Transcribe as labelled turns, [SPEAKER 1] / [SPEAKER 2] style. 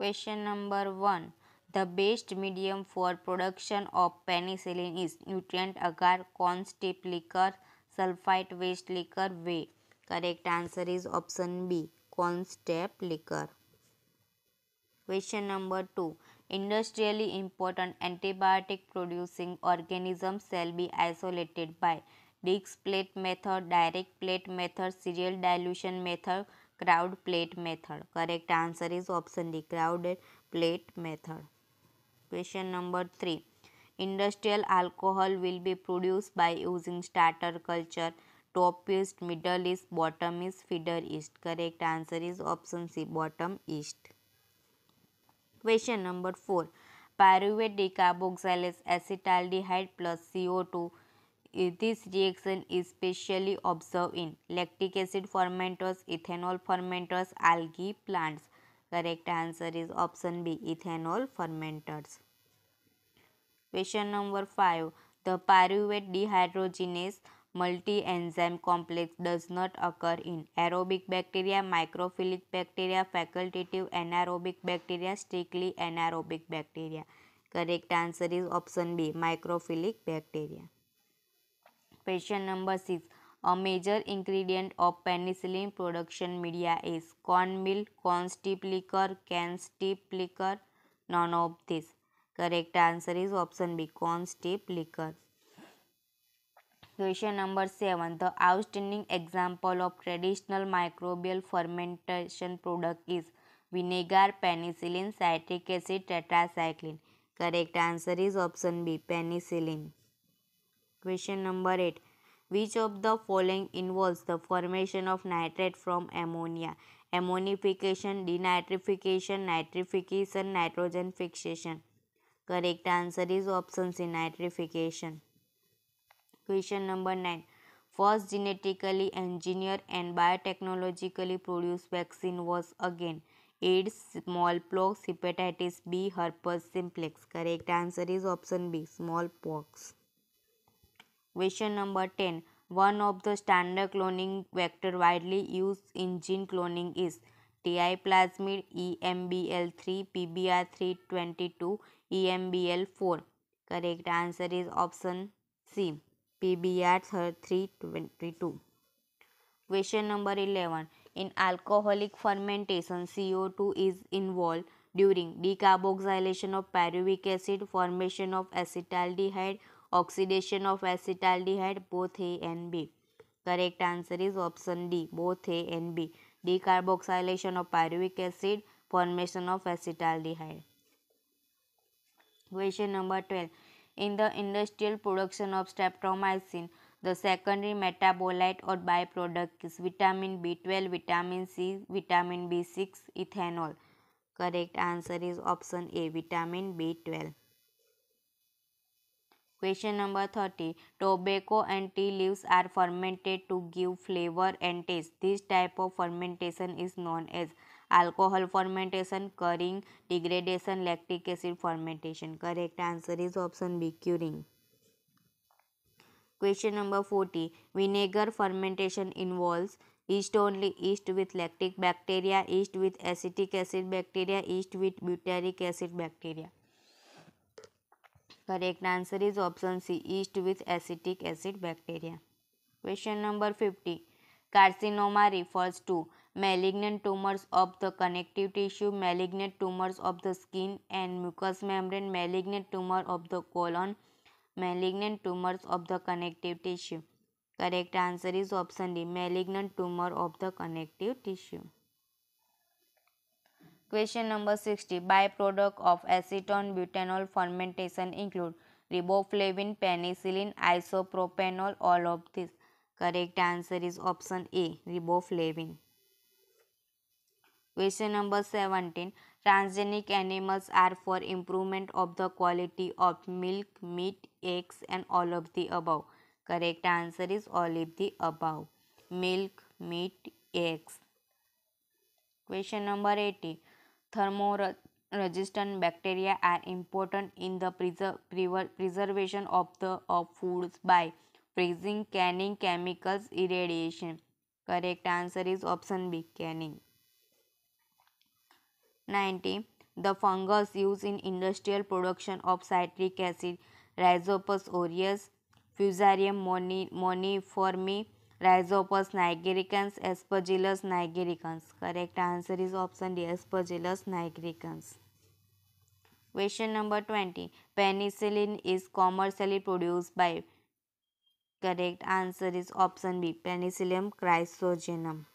[SPEAKER 1] Question number 1. The best medium for production of penicillin is nutrient agar, corn steep liquor, sulfite waste liquor, whey. Correct answer is option B. Corn steep liquor. Question number 2. Industrially important antibiotic producing organisms shall be isolated by disc plate method, direct plate method, serial dilution method, crowd plate method correct answer is option D crowded plate method question number three industrial alcohol will be produce by using starter culture top yeast middle yeast bottom yeast feeder yeast correct answer is option C bottom yeast question number four pyruvate decarboxylase acetaldehyde plus C O two this reaction is specially observed in lactic acid fermenters, ethanol fermenters, algae plants. Correct answer is option B. Ethanol fermenters. Question number 5. The pyruvate dehydrogenase multi-enzyme complex does not occur in aerobic bacteria, microphilic bacteria, facultative anaerobic bacteria, strictly anaerobic bacteria. Correct answer is option B. Microphilic bacteria. Question number six a major ingredient of penicillin production media is corn meal corn steep liquor can steep liquor none of this correct answer is option B corn steep liquor question number seven the outstanding example of traditional microbial fermentation product is vinegar penicillin citric acid tetracycline correct answer is option B penicillin Question number 8. Which of the following involves the formation of nitrate from ammonia? Ammonification, denitrification, nitrification, nitrogen fixation. Correct answer is option C. Nitrification. Question number 9. First genetically engineered and biotechnologically produced vaccine was again AIDS, smallpox, hepatitis B, herpes simplex. Correct answer is option B. Smallpox. Question number 10. One of the standard cloning vector widely used in gene cloning is TI plasmid, EMBL3, PBR322, EMBL4. Correct answer is option C. PBR322. Question number 11. In alcoholic fermentation, CO2 is involved during decarboxylation of pyruvic acid, formation of acetaldehyde, oxidation of acetaldehyde, both A and B. Correct answer is option D, both A and B. Decarboxylation of pyruvic acid, formation of acetaldehyde. Question number 12. In the industrial production of streptomycin, the secondary metabolite or byproduct is vitamin B12, vitamin C, vitamin B6, ethanol. Correct answer is option A, vitamin B12. Question number 30. Tobacco and tea leaves are fermented to give flavor and taste. This type of fermentation is known as alcohol fermentation, curing, degradation, lactic acid fermentation. Correct answer is option B, curing. Question number 40. Vinegar fermentation involves yeast only, yeast with lactic bacteria, yeast with acetic acid bacteria, yeast with butyric acid bacteria. Correct answer is option C, yeast with acetic acid bacteria. Question number 50. Carcinoma refers to malignant tumors of the connective tissue, malignant tumors of the skin and mucous membrane, malignant tumor of the colon, malignant tumors of the connective tissue. Correct answer is option D, malignant tumor of the connective tissue. Question number 60. Byproduct of acetone butanol fermentation include riboflavin, penicillin, isopropanol, all of this. Correct answer is option A, riboflavin. Question number 17. Transgenic animals are for improvement of the quality of milk, meat, eggs and all of the above. Correct answer is all of the above. Milk, meat, eggs. Question number 80. Thermoresistant bacteria are important in the preser preservation of the of foods by freezing, canning, chemicals, irradiation. Correct answer is option B, canning. 90. The fungus used in industrial production of citric acid, Rhizopus aureus, Fusarium moniliforme, Rhizopus nigricans, Aspergillus nigericans. Correct answer is option D, Aspergillus nigericans. Question number 20. Penicillin is commercially produced by. Correct answer is option B, Penicillium chrysogenum.